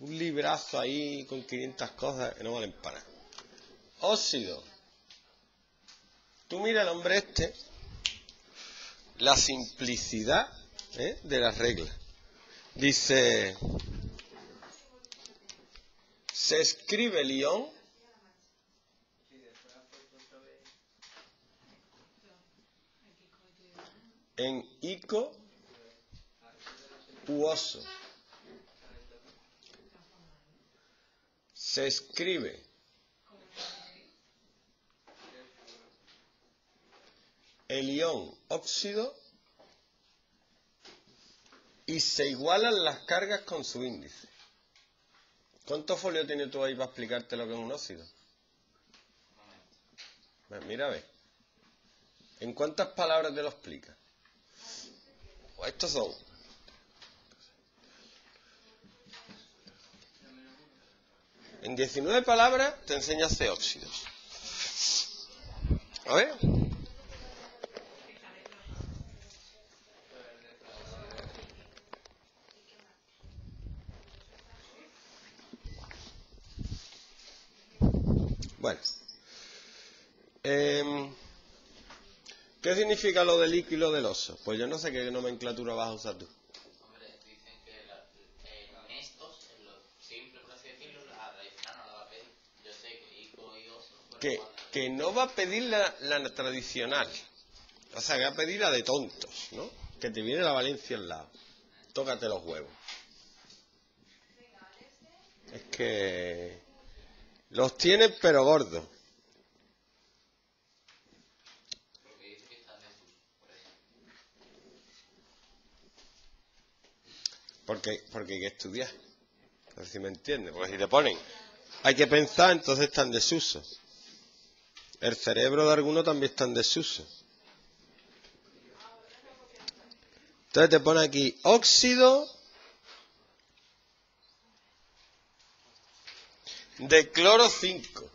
Un librazo ahí con 500 cosas que no valen para nada. Óxido. Tú mira el hombre este, la simplicidad ¿eh? de las reglas. Dice, se escribe León en ico u oso. Se escribe el ión óxido y se igualan las cargas con su índice. ¿Cuántos folios tienes tú ahí para explicarte lo que es un óxido? Mira, a ver. ¿En cuántas palabras te lo explica? Pues estos son. En 19 palabras te enseña hacer óxidos. A ver. Bueno. Em, ¿Qué significa lo del líquido y lo del oso? Pues yo no sé qué nomenclatura vas a usar tú. Que Que, no va a pedir la, la tradicional. O sea, que va a pedir la de tontos, ¿no? Que te viene la Valencia al lado. Tócate los huevos. Es que los tienes pero gordos. Porque. Porque, hay que estudiar. A ver si me entiendes. Porque si te ponen, hay que pensar, entonces está en desuso. El cerebro de alguno también está en desuso. Entonces te pone aquí óxido de cloro 5.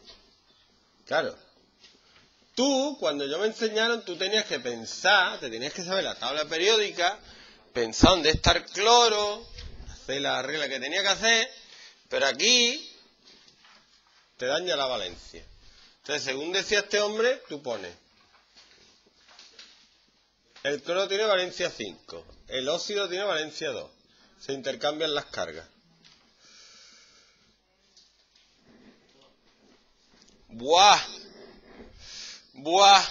Claro. Tú, cuando yo me enseñaron, tú tenías que pensar, te tenías que saber la tabla periódica, pensar dónde está el cloro, hacer la regla que tenía que hacer, pero aquí te daña la valencia. Entonces, según decía este hombre, tú pones. El cloro tiene valencia 5, el óxido tiene valencia 2. Se intercambian las cargas. ¡Buah! ¡Buah!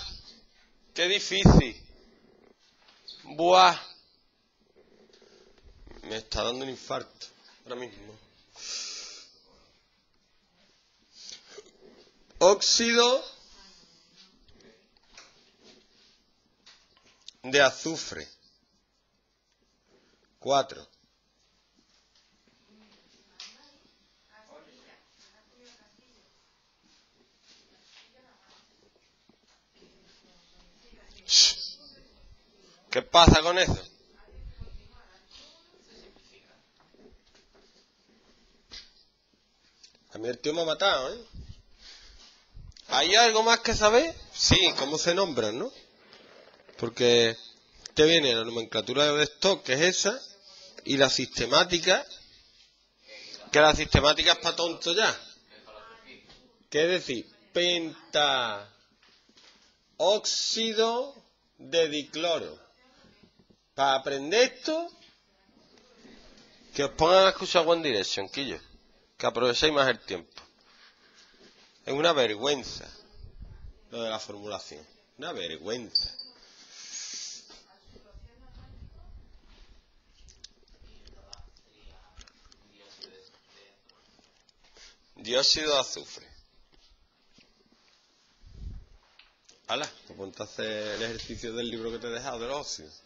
¡Qué difícil! ¡Buah! Me está dando un infarto ahora mismo. Óxido de azufre. Cuatro. Shh. ¿Qué pasa con eso? A mí el tío me ha matado, ¿eh? ¿Hay algo más que saber? Sí, ¿cómo se nombran, no? Porque te viene la nomenclatura de stock, que es esa, y la sistemática, que la sistemática es para tonto ya. ¿Qué es decir? Penta óxido de dicloro. Para aprender esto, que os pongan a escuchar One Direction, Quillo. Que aprovechéis más el tiempo. Es una vergüenza lo de la formulación. Una vergüenza. Dióxido de azufre. Hala, pues hacer el ejercicio del libro que te he dejado de los óxidos.